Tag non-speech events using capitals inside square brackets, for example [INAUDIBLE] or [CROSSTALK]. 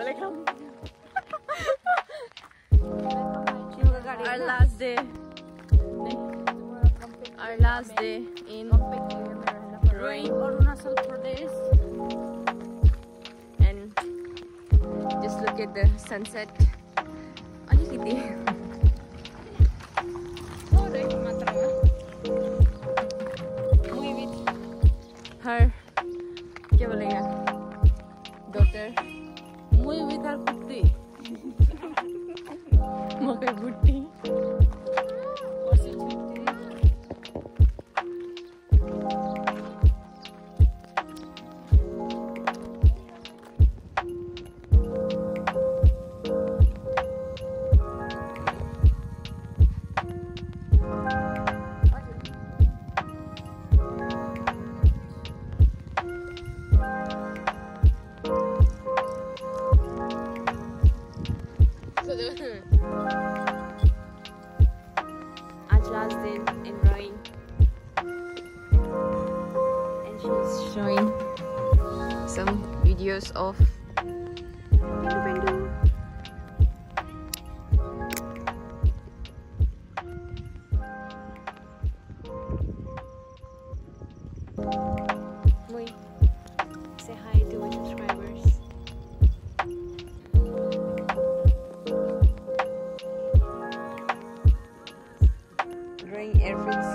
Our last day. Our last day in Roing. And just look at the sunset. Her. क्या बोलेगा कर कुत्ती। [LAUGHS] मगर बुट्टी Hmm. Last day in Roing and she's showing some videos of doing everything